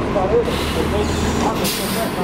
Tá barulho, tá